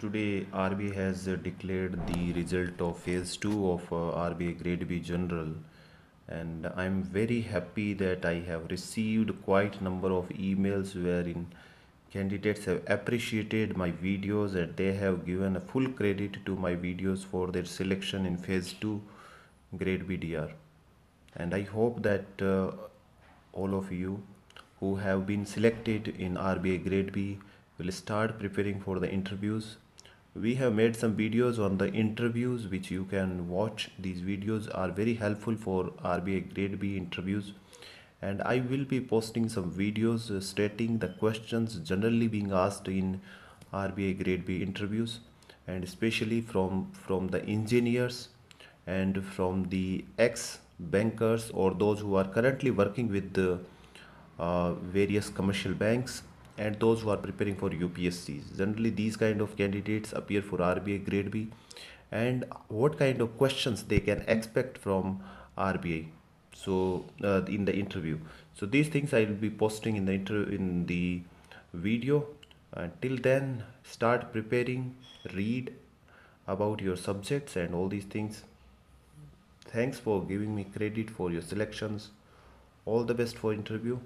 today RBI has uh, declared the result of phase 2 of uh, RBI Grade B General. And I'm very happy that I have received quite a number of emails wherein candidates have appreciated my videos and they have given a full credit to my videos for their selection in phase 2 Grade B DR and I hope that uh, all of you who have been selected in RBI Grade B will start preparing for the interviews we have made some videos on the interviews which you can watch. These videos are very helpful for RBI grade B interviews. And I will be posting some videos stating the questions generally being asked in RBI grade B interviews and especially from from the engineers and from the ex bankers or those who are currently working with the uh, various commercial banks and those who are preparing for UPSCs. Generally, these kind of candidates appear for RBI Grade B, and what kind of questions they can expect from RBI. So uh, in the interview, so these things I will be posting in the inter in the video. Until then, start preparing, read about your subjects and all these things. Thanks for giving me credit for your selections. All the best for interview.